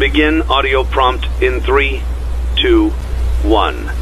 Begin audio prompt in three, two, one.